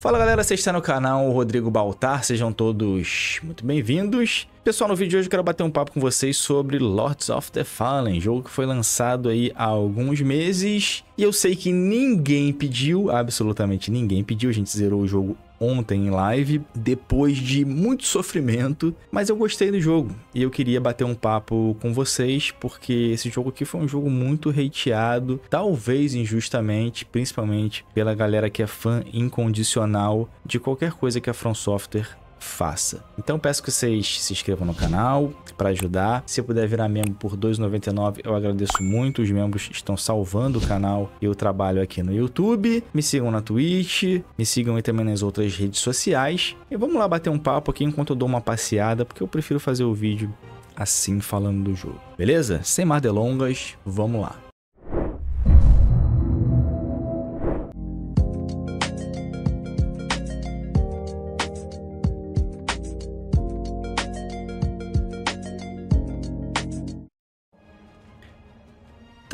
Fala galera, você está no canal Rodrigo Baltar, sejam todos muito bem-vindos. Pessoal, no vídeo de hoje eu quero bater um papo com vocês sobre Lords of the Fallen, jogo que foi lançado aí há alguns meses. E eu sei que ninguém pediu, absolutamente ninguém pediu, a gente zerou o jogo ontem em live, depois de muito sofrimento, mas eu gostei do jogo. E eu queria bater um papo com vocês, porque esse jogo aqui foi um jogo muito hateado, talvez injustamente, principalmente pela galera que é fã incondicional de qualquer coisa que a From Software faça. Então peço que vocês se inscrevam no canal para ajudar. Se puder virar membro por R$ 2,99, eu agradeço muito. Os membros estão salvando o canal e o trabalho aqui no YouTube. Me sigam na Twitch, me sigam aí também nas outras redes sociais. E vamos lá bater um papo aqui enquanto eu dou uma passeada, porque eu prefiro fazer o vídeo assim falando do jogo. Beleza? Sem mais delongas, vamos lá.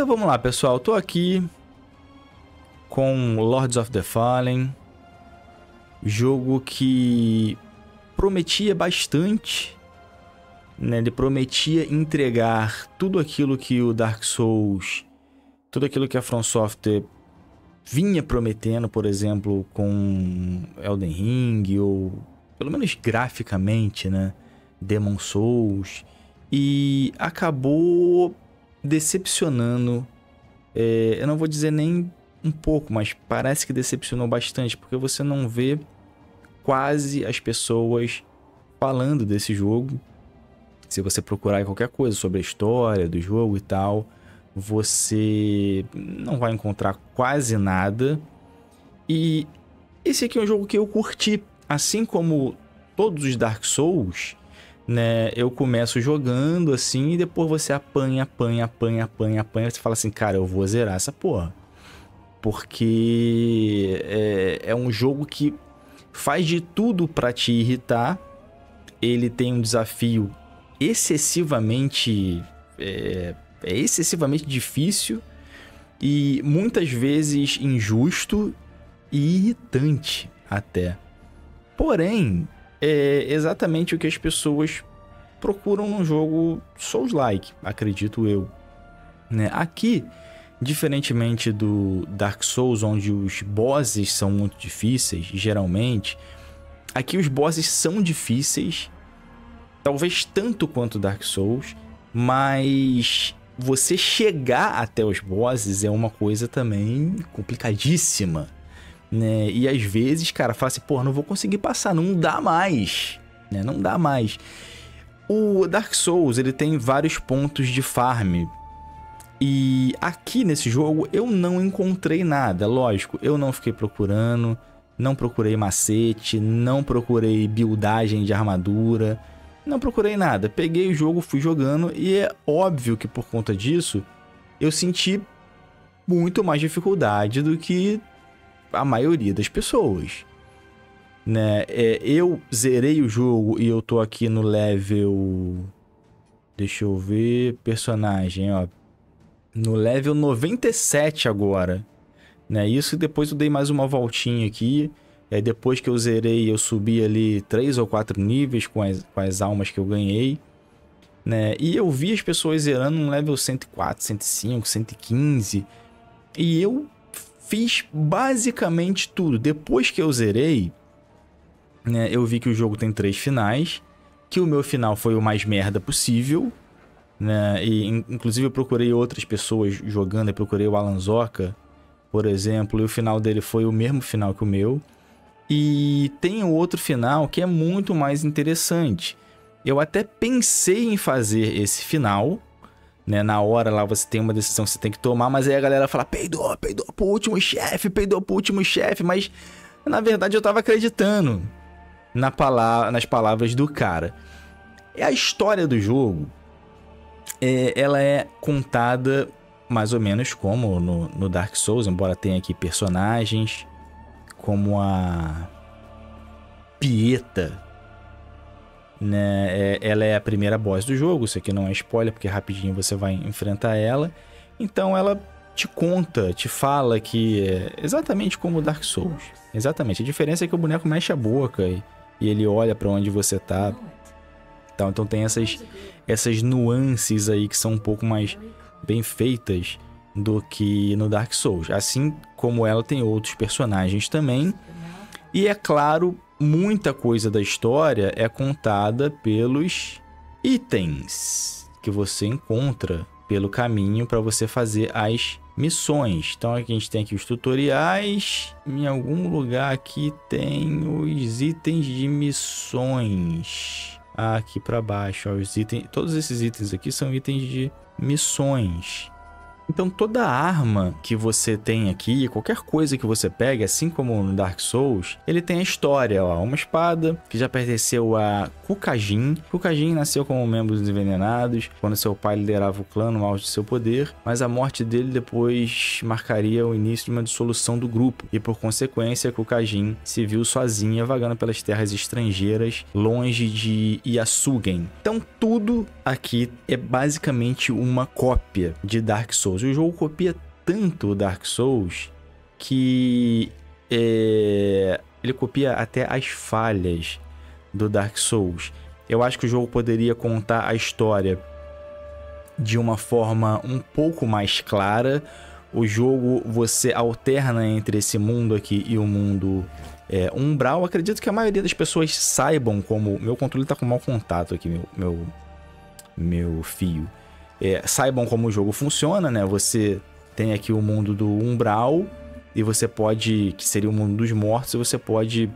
Então vamos lá, pessoal. Tô aqui com Lords of the Fallen, jogo que prometia bastante, né? Ele prometia entregar tudo aquilo que o Dark Souls, tudo aquilo que a From Software vinha prometendo, por exemplo, com Elden Ring ou pelo menos graficamente, né? Demon Souls e acabou decepcionando. É, eu não vou dizer nem um pouco, mas parece que decepcionou bastante, porque você não vê quase as pessoas falando desse jogo. Se você procurar qualquer coisa sobre a história do jogo e tal, você não vai encontrar quase nada. E esse aqui é um jogo que eu curti, assim como todos os Dark Souls né? Eu começo jogando assim e depois você apanha, apanha, apanha, apanha, apanha. Você fala assim, cara, eu vou zerar essa porra. Porque é, é um jogo que faz de tudo para te irritar. Ele tem um desafio excessivamente. É, é excessivamente difícil e muitas vezes injusto e irritante até. Porém, é exatamente o que as pessoas procuram num jogo Souls-like, acredito eu. Né? Aqui, diferentemente do Dark Souls, onde os bosses são muito difíceis, geralmente, aqui os bosses são difíceis, talvez tanto quanto Dark Souls, mas você chegar até os bosses é uma coisa também complicadíssima né? E às vezes, cara, fala assim, pô, não vou conseguir passar, não dá mais, né? Não dá mais. O Dark Souls, ele tem vários pontos de farm. E aqui nesse jogo eu não encontrei nada, lógico, eu não fiquei procurando, não procurei macete, não procurei buildagem de armadura, não procurei nada. Peguei o jogo, fui jogando e é óbvio que por conta disso eu senti muito mais dificuldade do que a maioria das pessoas. Né? É, eu zerei o jogo e eu tô aqui no level. Deixa eu ver. Personagem, ó. No level 97 agora. Né? Isso depois eu dei mais uma voltinha aqui. Aí depois que eu zerei, eu subi ali 3 ou 4 níveis com as, com as almas que eu ganhei. Né? E eu vi as pessoas zerando no level 104, 105, 115. E eu fiz basicamente tudo. Depois que eu zerei, né, eu vi que o jogo tem três finais, que o meu final foi o mais merda possível, né? E inclusive eu procurei outras pessoas jogando, eu procurei o Alan Zoka, por exemplo, e o final dele foi o mesmo final que o meu. E tem outro final que é muito mais interessante. Eu até pensei em fazer esse final, né? Na hora lá você tem uma decisão que você tem que tomar, mas aí a galera fala: peidou, peidou pro último chefe, peidou pro último chefe, mas na verdade eu tava acreditando na palavra, nas palavras do cara. É a história do jogo, é, ela é contada mais ou menos como no, no Dark Souls, embora tenha aqui personagens como a Pieta, né? É, ela é a primeira boss do jogo, isso aqui não é spoiler, porque rapidinho você vai enfrentar ela. Então ela te conta, te fala que é exatamente como Dark Souls. Exatamente. A diferença é que o boneco mexe a boca e, e ele olha para onde você tá. Então, então tem essas, essas nuances aí que são um pouco mais bem feitas do que no Dark Souls. Assim como ela tem outros personagens também. E é claro, muita coisa da história é contada pelos itens que você encontra pelo caminho para você fazer as missões. Então aqui a gente tem aqui os tutoriais. Em algum lugar aqui tem os itens de missões. Aqui para baixo, ó, os itens, todos esses itens aqui são itens de missões. Então toda arma que você tem aqui, qualquer coisa que você pegue, assim como no Dark Souls, ele tem a história, ó, uma espada que já pertenceu a Kukajin. Kukajin nasceu como membro dos envenenados, quando seu pai liderava o clã no auge de seu poder, mas a morte dele depois marcaria o início de uma dissolução do grupo, e por consequência Kukajin se viu sozinha vagando pelas terras estrangeiras, longe de Yasugen. Então tudo aqui é basicamente uma cópia de Dark Souls Souls. O jogo copia tanto o Dark Souls que é, ele copia até as falhas do Dark Souls. Eu acho que o jogo poderia contar a história de uma forma um pouco mais clara. O jogo você alterna entre esse mundo aqui e o mundo é, umbral. Acredito que a maioria das pessoas saibam como. Meu controle está com mau contato aqui, meu, meu, meu fio é, saibam como o jogo funciona, né? Você tem aqui o mundo do umbral e você pode, que seria o mundo dos mortos, e você pode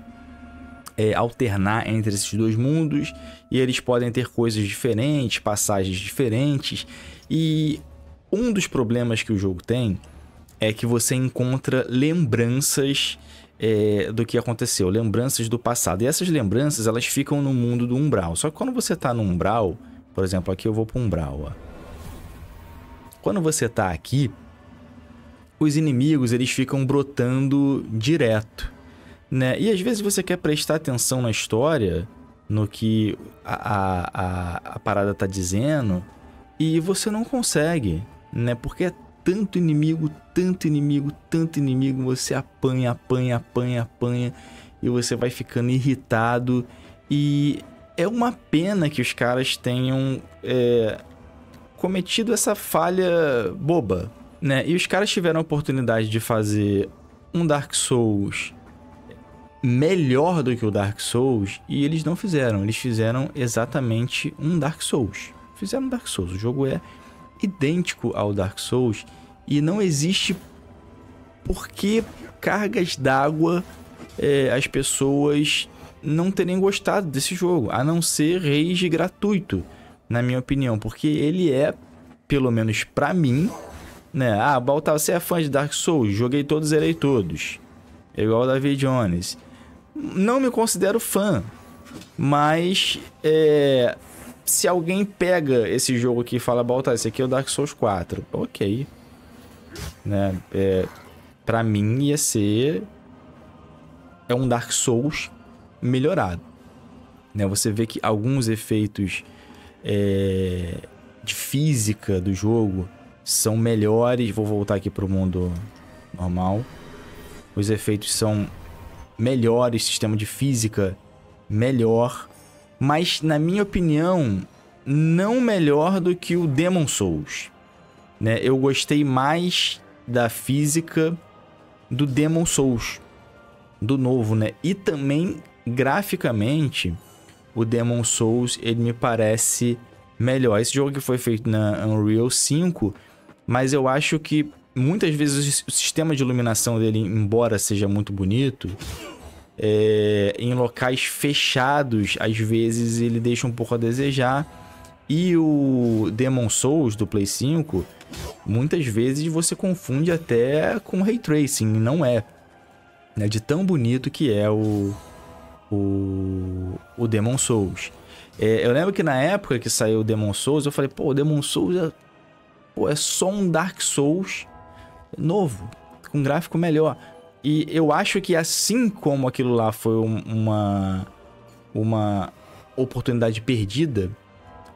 é, alternar entre esses dois mundos e eles podem ter coisas diferentes, passagens diferentes. E um dos problemas que o jogo tem é que você encontra lembranças é, do que aconteceu, lembranças do passado. E essas lembranças elas ficam no mundo do umbral. Só que quando você está no umbral, por exemplo, aqui eu vou para umbral, ó. Quando você está aqui, os inimigos eles ficam brotando direto, né? E às vezes você quer prestar atenção na história, no que a, a, a parada tá dizendo, e você não consegue, né? Porque é tanto inimigo, tanto inimigo, tanto inimigo, você apanha, apanha, apanha, apanha, e você vai ficando irritado. E é uma pena que os caras tenham é, cometido essa falha boba, né? E os caras tiveram a oportunidade de fazer um Dark Souls melhor do que o Dark Souls e eles não fizeram. Eles fizeram exatamente um Dark Souls. Fizeram um Dark Souls. O jogo é idêntico ao Dark Souls e não existe por que cargas d'água é, as pessoas não terem gostado desse jogo, a não ser rage gratuito na minha opinião, porque ele é, pelo menos para mim, né? Ah, Baltar, você é fã de Dark Souls? Joguei todos, zerei todos. É igual o David Jones. Não me considero fã, mas é, se alguém pega esse jogo aqui e fala, Baltar, esse aqui é o Dark Souls 4, ok. Né? É, pra mim ia ser é um Dark Souls melhorado. Né? Você vê que alguns efeitos é, de física do jogo são melhores. Vou voltar aqui para o mundo normal. Os efeitos são melhores, sistema de física melhor, mas na minha opinião, não melhor do que o Demon Souls. Né? Eu gostei mais da física do Demon Souls, do novo, né? E também graficamente o Demon Souls ele me parece melhor. Esse jogo que foi feito na Unreal 5, mas eu acho que muitas vezes o sistema de iluminação dele, embora seja muito bonito, é, em locais fechados, às vezes ele deixa um pouco a desejar. E o Demon Souls do Play 5, muitas vezes você confunde até com Ray Tracing, não é. Né? De tão bonito que é o, o, o Demon Souls. É, eu lembro que na época que saiu o Demon Souls, eu falei, pô, o Demon Souls é, pô, é só um Dark Souls novo, com gráfico melhor. E eu acho que assim como aquilo lá foi uma, uma oportunidade perdida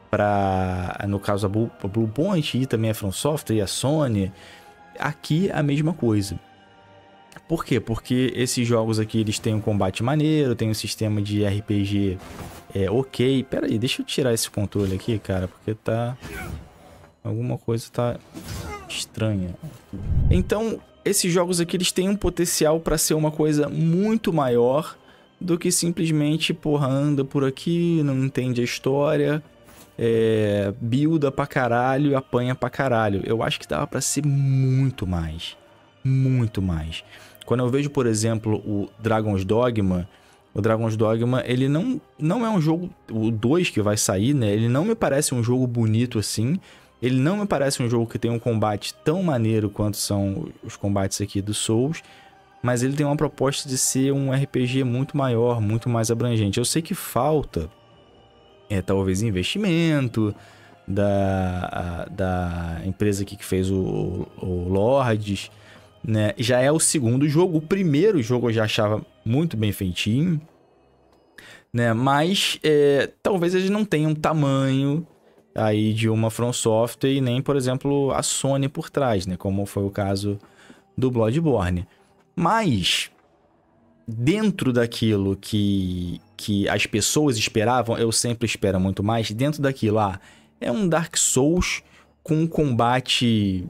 para, no caso, a Blue, a Blue Point e também a From Software e a Sony, Aqui a mesma coisa. Por quê? Porque esses jogos aqui eles têm um combate maneiro, tem um sistema de RPG é, ok. Pera aí, deixa eu tirar esse controle aqui, cara, porque tá... Alguma coisa tá estranha. Então, esses jogos aqui eles têm um potencial para ser uma coisa muito maior do que simplesmente, porra, anda por aqui, não entende a história, é, builda pra caralho e apanha pra caralho. Eu acho que dava para ser muito mais. Muito mais. Quando eu vejo, por exemplo, o Dragon's Dogma, o Dragon's Dogma, ele não, não é um jogo. O 2 que vai sair, né? Ele não me parece um jogo bonito assim. Ele não me parece um jogo que tem um combate tão maneiro quanto são os combates aqui do Souls. Mas ele tem uma proposta de ser um RPG muito maior, muito mais abrangente. Eu sei que falta, é, talvez, investimento da, a, da empresa que fez o, o Lords né? Já é o segundo jogo. O primeiro jogo eu já achava muito bem feitinho, né? Mas é, talvez eles não tenham tamanho aí de uma From Software e nem, por exemplo, a Sony por trás, né? Como foi o caso do Bloodborne. Mas dentro daquilo que, que as pessoas esperavam, eu sempre espero muito mais, dentro daquilo, ah, é um Dark Souls com um combate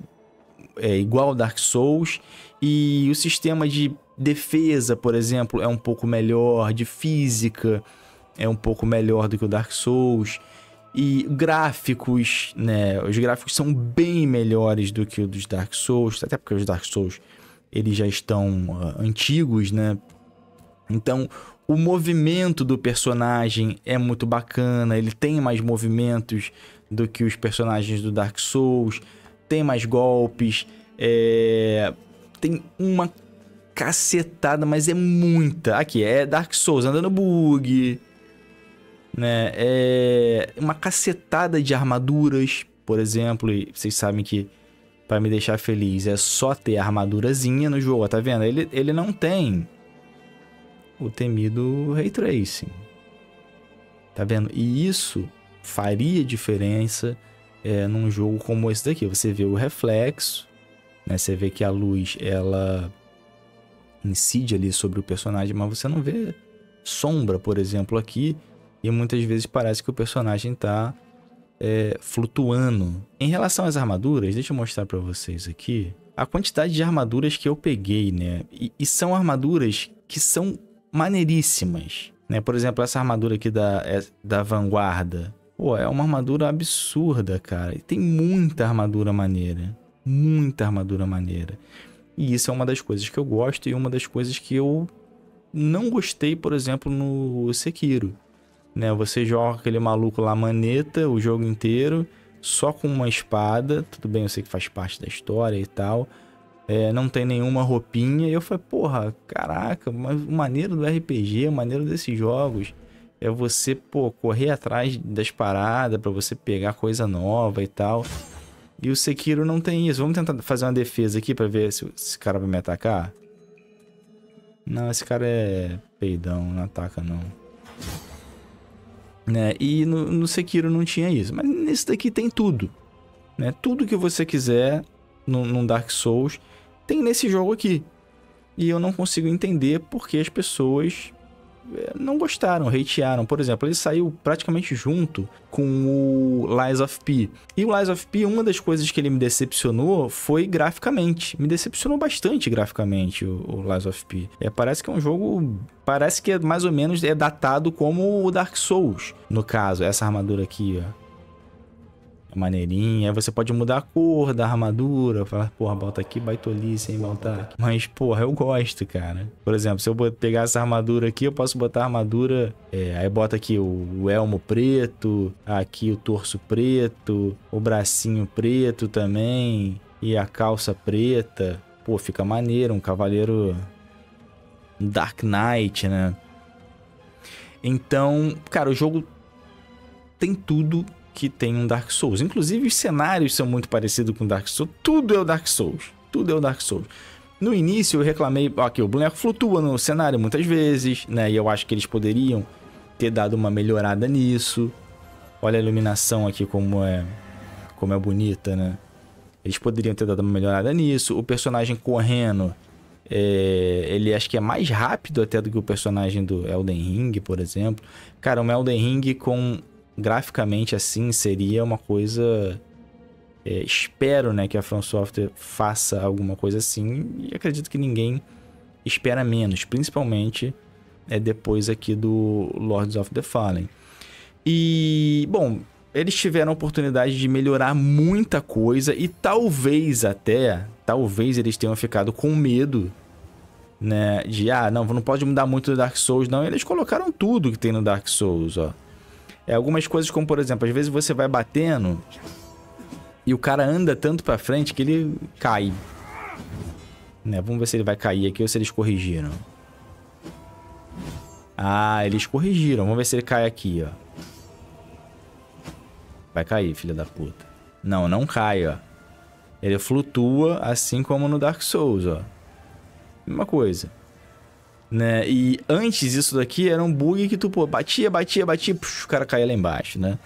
é igual ao Dark Souls e o sistema de defesa, por exemplo, é um pouco melhor, de física é um pouco melhor do que o Dark Souls e gráficos, né? Os gráficos são bem melhores do que o dos Dark Souls, até porque os Dark Souls eles já estão uh, antigos, né? Então, o movimento do personagem é muito bacana, ele tem mais movimentos do que os personagens do Dark Souls tem mais golpes, é... tem uma cacetada, mas é muita. Aqui, é Dark Souls andando bug, né? É uma cacetada de armaduras, por exemplo, e vocês sabem que para me deixar feliz é só ter armadurazinha no jogo, tá vendo? Ele, ele não tem o temido Ray Tracing. Tá vendo? E isso faria diferença é, num jogo como esse daqui. Você vê o reflexo, né? Você vê que a luz ela incide ali sobre o personagem, mas você não vê sombra, por exemplo, aqui. E muitas vezes parece que o personagem está é, flutuando. Em relação às armaduras, deixa eu mostrar para vocês aqui a quantidade de armaduras que eu peguei, né? E, e, são armaduras que são maneiríssimas, né? Por exemplo, essa armadura aqui da, é, da vanguarda, Pô, é uma armadura absurda, cara. E tem muita armadura maneira. Muita armadura maneira. E isso é uma das coisas que eu gosto e uma das coisas que eu não gostei, por exemplo, no Sekiro. Né? Você joga aquele maluco lá maneta o jogo inteiro, só com uma espada. Tudo bem, eu sei que faz parte da história e tal. É, não tem nenhuma roupinha. E eu falei, porra, caraca, mas o maneiro do RPG, o maneiro desses jogos é você, pô, correr atrás das paradas para você pegar coisa nova e tal. E o Sekiro não tem isso. Vamos tentar fazer uma defesa aqui para ver se esse cara vai me atacar. Não, esse cara é peidão, não ataca não. Né? E no, no Sekiro não tinha isso. Mas nesse daqui tem tudo. Né? Tudo que você quiser num Dark Souls tem nesse jogo aqui. E eu não consigo entender porque as pessoas não gostaram, hatearam. Por exemplo, ele saiu praticamente junto com o Lies of P. E o Lies of P, uma das coisas que ele me decepcionou foi graficamente. Me decepcionou bastante graficamente o, o Lies of P. É, parece que é um jogo. Parece que é mais ou menos é datado como o Dark Souls. No caso, essa armadura aqui, ó maneirinha. Aí você pode mudar a cor da armadura. Falar, porra, bota aqui baitolice, hein, botar. Mas, porra, eu gosto, cara. Por exemplo, se eu pegar essa armadura aqui, eu posso botar a armadura. É, aí bota aqui o elmo preto, aqui o torso preto, o bracinho preto também. E a calça preta. Pô, fica maneiro, um cavaleiro Dark Knight, né? Então, cara, o jogo tem tudo que tem um Dark Souls. Inclusive, os cenários são muito parecidos com Dark Souls. Tudo é o Dark Souls. Tudo é o Dark Souls. No início, eu reclamei... Aqui, o boneco flutua no cenário muitas vezes, né? E eu acho que eles poderiam ter dado uma melhorada nisso. Olha a iluminação aqui como é... Como é bonita, né? Eles poderiam ter dado uma melhorada nisso. O personagem correndo, é, ele acho que é mais rápido até do que o personagem do Elden Ring, por exemplo. Cara, um Elden Ring com graficamente assim seria uma coisa. É, espero né, que a From Software faça alguma coisa assim e acredito que ninguém espera menos, principalmente é, depois aqui do Lords of the Fallen. E, bom, eles tiveram a oportunidade de melhorar muita coisa e talvez até, talvez eles tenham ficado com medo, né, de ah, não, não pode mudar muito do Dark Souls, não. Eles colocaram tudo que tem no Dark Souls, ó. É algumas coisas como, por exemplo, às vezes você vai batendo e o cara anda tanto para frente que ele cai. Né? Vamos ver se ele vai cair aqui ou se eles corrigiram. Ah, eles corrigiram. Vamos ver se ele cai aqui, ó. Vai cair, filha da puta. Não, não cai, ó. Ele flutua assim como no Dark Souls, ó. Mesma coisa. Né? E antes isso daqui era um bug que tu, pô, batia, batia, batia, pux, o cara caía lá embaixo, né?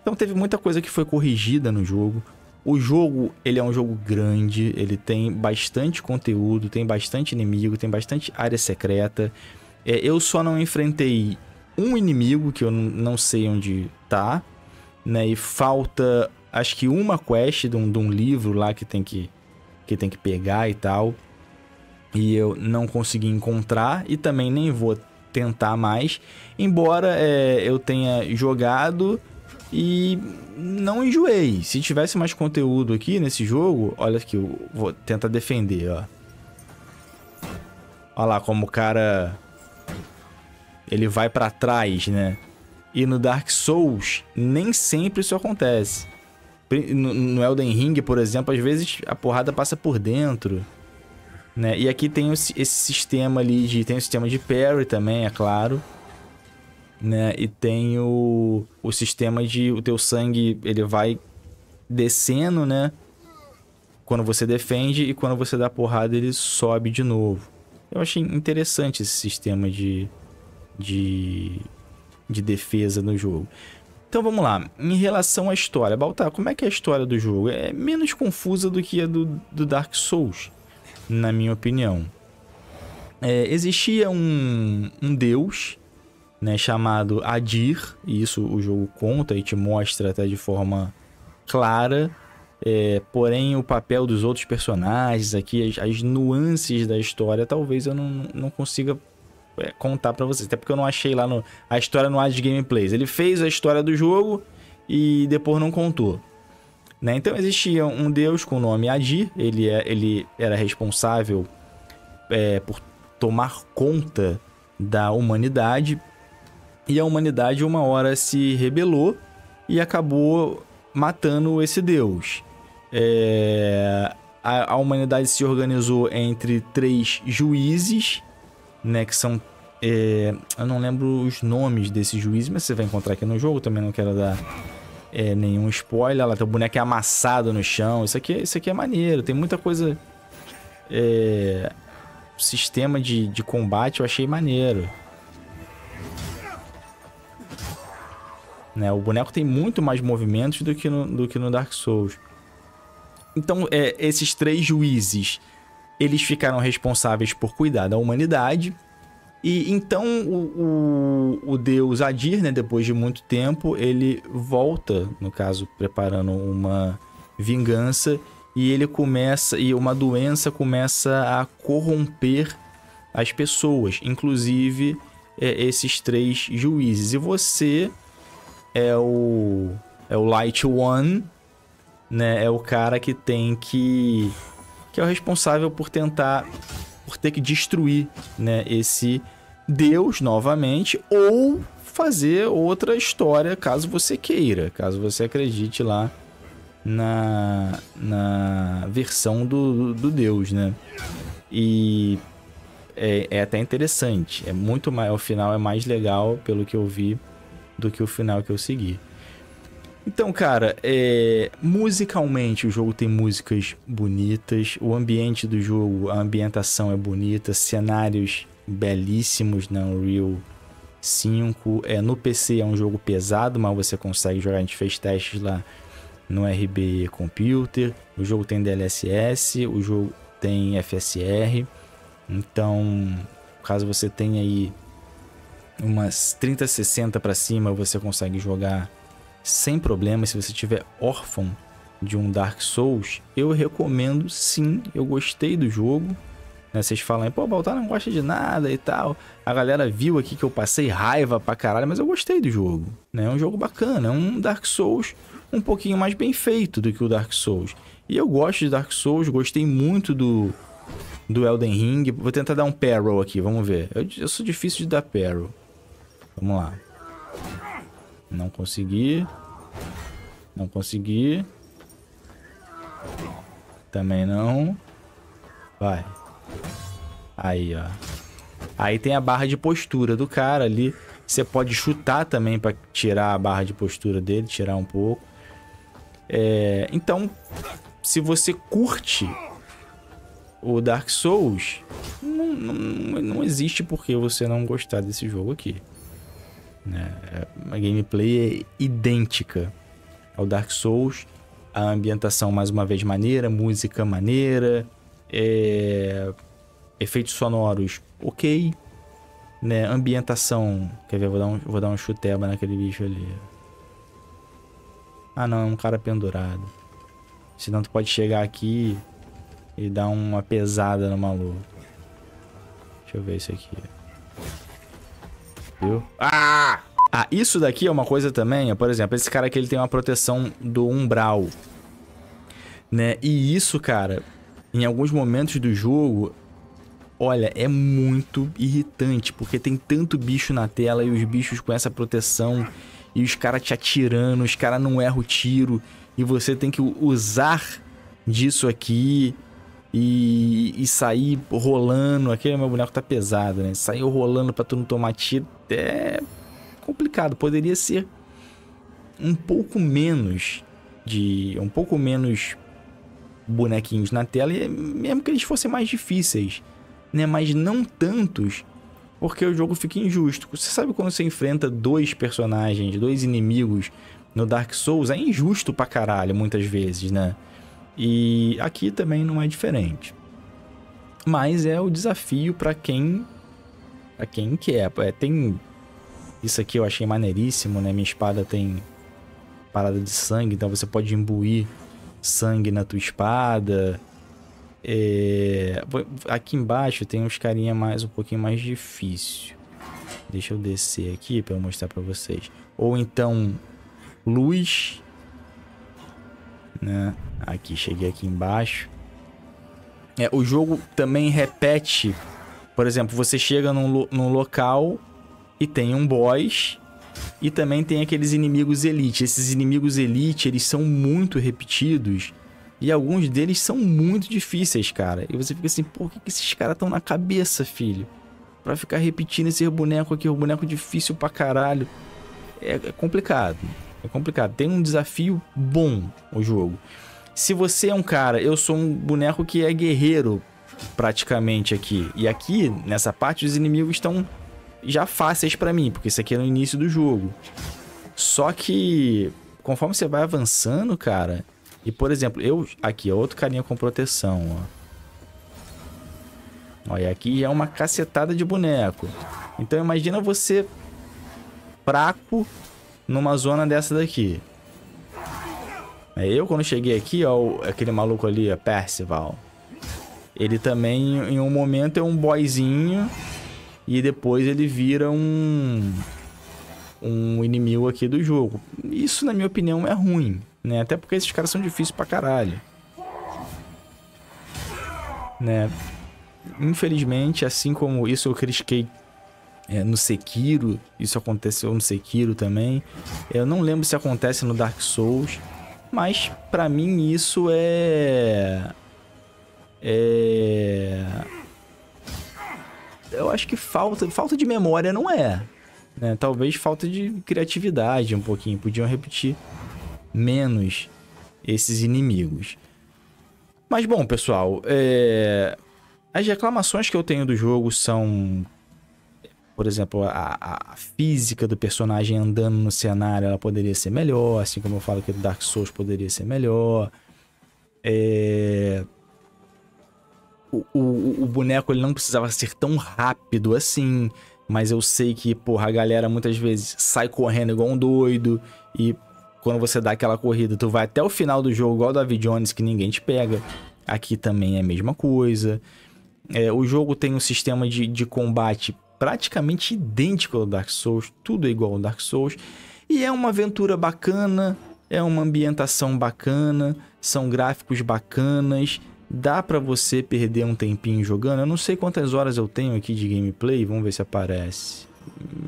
Então teve muita coisa que foi corrigida no jogo. O jogo, ele é um jogo grande, ele tem bastante conteúdo, tem bastante inimigo, tem bastante área secreta. É, eu só não enfrentei um inimigo que eu não sei onde tá, né? E falta, acho que uma quest de um, de um livro lá que tem que, que tem que pegar e tal. E eu não consegui encontrar e também nem vou tentar mais. Embora é, eu tenha jogado e não enjoei. Se tivesse mais conteúdo aqui nesse jogo, olha aqui, eu vou tentar defender, ó. Olha lá como o cara ele vai para trás, né? E no Dark Souls, nem sempre isso acontece. No Elden Ring, por exemplo, às vezes a porrada passa por dentro. Né? E aqui tem esse sistema ali de. Tem o sistema de parry também, é claro. Né? E tem o, o sistema de. O teu sangue ele vai descendo, né? Quando você defende e quando você dá porrada ele sobe de novo. Eu achei interessante esse sistema de, de de defesa no jogo. Então vamos lá, em relação à história, Baltar, como é que é a história do jogo? É menos confusa do que a do, do Dark Souls, na minha opinião. É, existia um, um deus né, chamado Adir, e isso o jogo conta e te mostra até de forma clara. É, porém, o papel dos outros personagens aqui, as, as nuances da história, talvez eu não, não consiga é, contar para vocês. Até porque eu não achei lá no, a história no ad gameplays. Ele fez a história do jogo e depois não contou. Né? Então existia um deus com o nome Adir. Ele, é, ele era responsável é, por tomar conta da humanidade. E a humanidade uma hora se rebelou e acabou matando esse deus. É, a, a humanidade se organizou entre três juízes né? Que são. É, eu não lembro os nomes desses juízes, mas você vai encontrar aqui no jogo. Também não quero dar é, nenhum spoiler. Lá, teu boneco é amassado no chão. Isso aqui, isso aqui é maneiro. Tem muita coisa. É, sistema de, de combate eu achei maneiro. Né, o boneco tem muito mais movimentos do que no, do que no Dark Souls. Então, é, esses três juízes eles ficaram responsáveis por cuidar da humanidade. E então o, o, o, deus Adir, né, depois de muito tempo, ele volta, no caso, preparando uma vingança, e ele começa, e uma doença começa a corromper as pessoas, inclusive é, esses três juízes. E você é o, é o Light One, né? É o cara que tem que que é o responsável por tentar, por ter que destruir, né, esse Deus novamente ou fazer outra história, caso você queira, caso você acredite lá na, na versão do, do Deus, né? E é, é, até interessante, é muito mais, o final é mais legal pelo que eu vi do que o final que eu segui. Então, cara, é... musicalmente o jogo tem músicas bonitas, o ambiente do jogo, a ambientação é bonita, cenários belíssimos na Unreal 5. É, no PC é um jogo pesado, mas você consegue jogar, a gente fez testes lá no RB Computer, o jogo tem DLSS, o jogo tem FSR. Então, caso você tenha aí umas 30, 60 para cima, você consegue jogar sem problema. Se você tiver órfão de um Dark Souls, eu recomendo sim. Eu gostei do jogo. Né? Vocês falam, pô, Baltar não gosta de nada e tal. A galera viu aqui que eu passei raiva pra caralho, mas eu gostei do jogo. Né? É um jogo bacana, é um Dark Souls um pouquinho mais bem feito do que o Dark Souls. E eu gosto de Dark Souls, gostei muito do, do Elden Ring. Vou tentar dar um parry aqui, vamos ver. Eu, eu sou difícil de dar parry. Vamos lá. Não consegui. Não consegui. Também não. Vai. Aí, ó. Aí tem a barra de postura do cara ali. Você pode chutar também para tirar a barra de postura dele, tirar um pouco. É, então, se você curte o Dark Souls, não, não, não existe por que você não gostar desse jogo aqui. Né? A gameplay é idêntica ao Dark Souls. A ambientação, mais uma vez, maneira. Música maneira. É... Efeitos sonoros, ok. Né? Ambientação... Quer ver? Vou dar um, vou dar um chuteba naquele bicho ali. Ah, não. É um cara pendurado. Senão tu pode chegar aqui e dar uma pesada no maluco. Deixa eu ver isso aqui. Viu? Ah! Ah, isso daqui é uma coisa também, por exemplo, esse cara aqui ele tem uma proteção do umbral. Né? E isso, cara, em alguns momentos do jogo, olha, é muito irritante, porque tem tanto bicho na tela e os bichos com essa proteção e os caras te atirando, os caras não erram o tiro e você tem que usar disso aqui e, e sair rolando. Aquele meu boneco tá pesado, né? Sair rolando pra tu não tomar tiro é complicado. Poderia ser um pouco menos de. um pouco menos bonequinhos na tela, e mesmo que eles fossem mais difíceis, né? Mas não tantos, porque o jogo fica injusto. Você sabe quando você enfrenta dois personagens, dois inimigos no Dark Souls, é injusto pra caralho muitas vezes, né? E aqui também não é diferente. Mas é o desafio para quem para quem quer. É, tem isso aqui eu achei maneiríssimo, né? Minha espada tem parada de sangue, então você pode imbuir sangue na tua espada. É... Aqui embaixo tem uns carinha mais um pouquinho mais difícil. Deixa eu descer aqui para mostrar para vocês. Ou então luz né? Aqui, cheguei aqui embaixo. É, o jogo também repete, por exemplo, você chega num, num local e tem um boss e também tem aqueles inimigos elite. Esses inimigos elite, eles são muito repetidos e alguns deles são muito difíceis, cara. E você fica assim, por que, que esses caras estão na cabeça, filho? Pra ficar repetindo esse boneco aqui, um boneco difícil pra caralho. É, é complicado. É complicado. Tem um desafio bom o jogo. Se você é um cara, eu sou um boneco que é guerreiro praticamente aqui. E aqui, nessa parte, os inimigos estão já fáceis para mim, porque isso aqui é no início do jogo. Só que conforme você vai avançando, cara, e por exemplo, eu aqui, outro carinha com proteção, ó. Olha, aqui é uma cacetada de boneco. Então imagina você fraco numa zona dessa daqui. É, eu, quando cheguei aqui, ó, aquele maluco ali, Percival. Ele também, em um momento, é um boyzinho. E depois ele vira um... Um inimigo aqui do jogo. Isso, na minha opinião, é ruim. Né? Até porque esses caras são difíceis pra caralho. Né? Infelizmente, assim como isso eu critiquei é, no Sekiro, isso aconteceu no Sekiro também. Eu não lembro se acontece no Dark Souls, mas para mim isso é é eu acho que falta falta de memória não é, né? Talvez falta de criatividade um pouquinho, podiam repetir menos esses inimigos. Mas bom, pessoal, é... as reclamações que eu tenho do jogo são Por exemplo, a, a, física do personagem andando no cenário ela poderia ser melhor, assim como eu falo que o Dark Souls poderia ser melhor. É... O, o, o, boneco ele não precisava ser tão rápido assim, mas eu sei que, porra, a galera muitas vezes sai correndo igual um doido e quando você dá aquela corrida, tu vai até o final do jogo igual o David Jones que ninguém te pega. Aqui também é a mesma coisa. É, o jogo tem um sistema de, de combate praticamente idêntico ao Dark Souls, tudo é igual ao Dark Souls. E é uma aventura bacana, é uma ambientação bacana, são gráficos bacanas, dá para você perder um tempinho jogando. Eu não sei quantas horas eu tenho aqui de gameplay, vamos ver se aparece.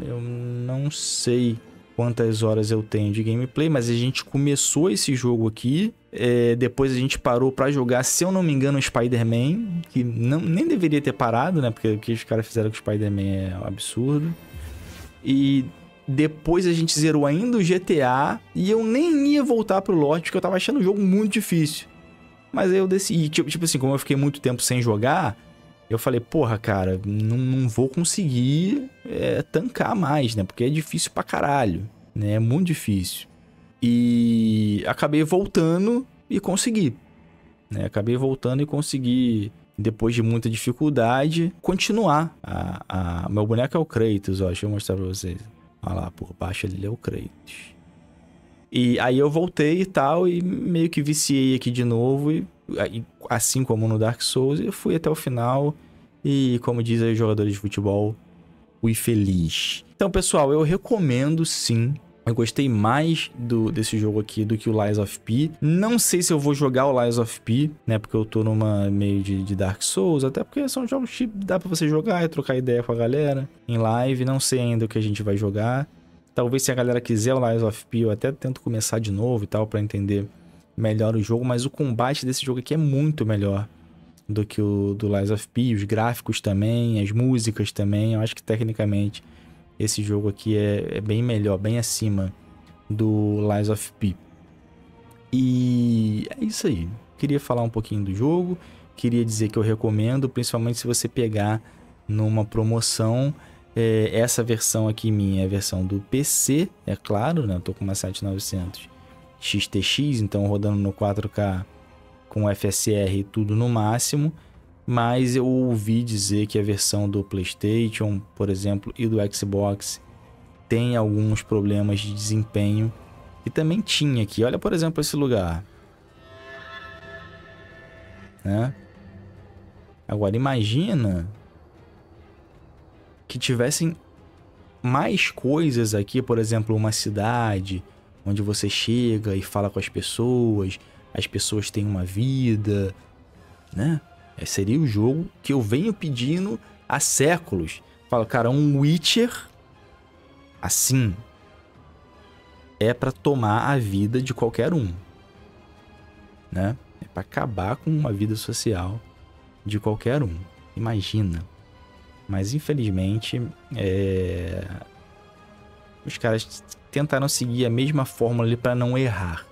Eu não sei quantas horas eu tenho de gameplay, mas a gente começou esse jogo aqui. É, depois a gente parou para jogar, se eu não me engano, Spider-Man, que não, nem deveria ter parado, né? Porque o que os caras fizeram com Spider-Man é um absurdo. E depois a gente zerou ainda o GTA e eu nem ia voltar pro Lost porque eu tava achando o jogo muito difícil. Mas eu decidi, tipo, tipo assim, como eu fiquei muito tempo sem jogar, eu falei, porra, cara, não, não vou conseguir é, tancar mais, né? Porque é difícil pra caralho, né? É muito difícil. E acabei voltando e consegui. Né? Acabei voltando e consegui, depois de muita dificuldade, continuar. A, a... Meu boneco é o Kratos, ó. Deixa eu mostrar pra vocês. Olha lá, por baixo ele é o Kratos. E aí eu voltei e tal, e meio que viciei aqui de novo e assim como no Dark Souls, eu fui até o final e, como dizem os jogadores de futebol, fui feliz. Então, pessoal, eu recomendo sim. Eu gostei mais do, desse jogo aqui do que o Lies of P. Não sei se eu vou jogar o Lies of P, né? Porque eu tô numa meio de, de Dark Souls, até porque são jogos que dá para você jogar e trocar ideia com a galera em live. Não sei ainda o que a gente vai jogar. Talvez se a galera quiser o Lies of P, eu até tento começar de novo e tal para entender melhor o jogo, mas o combate desse jogo aqui é muito melhor do que o do Lies of P, os gráficos também, as músicas também. Eu acho que tecnicamente esse jogo aqui é, é bem melhor, bem acima do Lies of P. E é isso aí. Queria falar um pouquinho do jogo, queria dizer que eu recomendo, principalmente se você pegar numa promoção. É, essa versão aqui minha é a versão do PC, é claro, né? Eu tô com uma 7900 XTX, então rodando no 4K com FSR e tudo no máximo, mas eu ouvi dizer que a versão do PlayStation, por exemplo, e do Xbox tem alguns problemas de desempenho e também tinha aqui. Olha, por exemplo, esse lugar. Né? Agora imagina que tivessem mais coisas aqui, por exemplo, uma cidade, onde você chega e fala com as pessoas, as pessoas têm uma vida, né? É, seria o jogo que eu venho pedindo há séculos. Fala, cara, um Witcher assim é para tomar a vida de qualquer um, né? É para acabar com uma vida social de qualquer um. Imagina. Mas infelizmente, é... os caras tentaram seguir a mesma fórmula para não errar.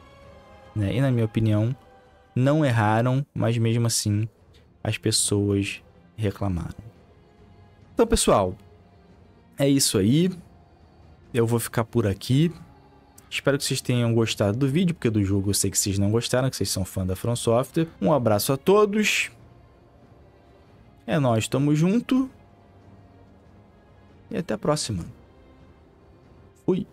Né? E na minha opinião, não erraram, mas mesmo assim as pessoas reclamaram. Então, pessoal, é isso aí. Eu vou ficar por aqui. Espero que vocês tenham gostado do vídeo, porque do jogo eu sei que vocês não gostaram, que vocês são fã da From Software. Um abraço a todos. É nós, tamo junto. E até a próxima. Fui.